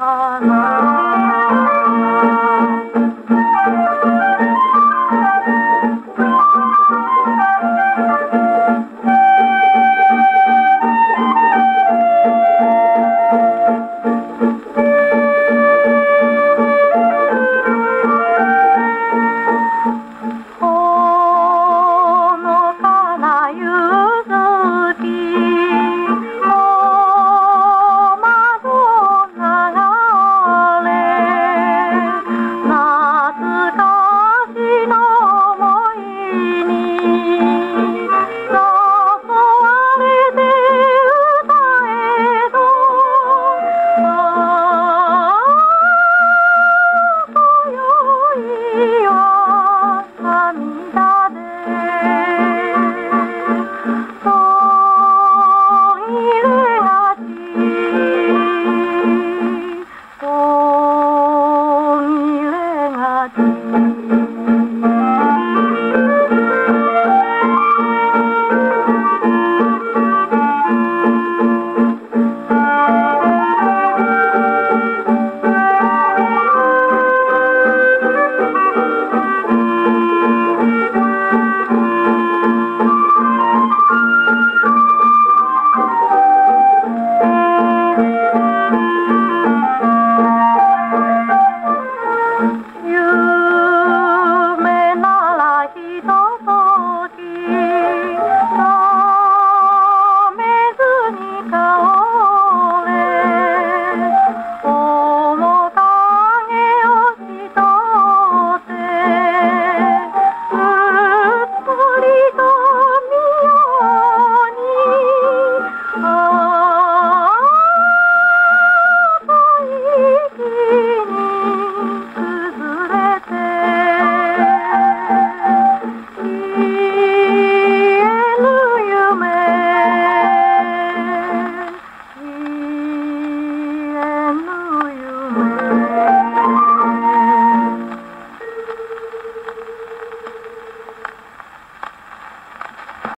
heart. 知道。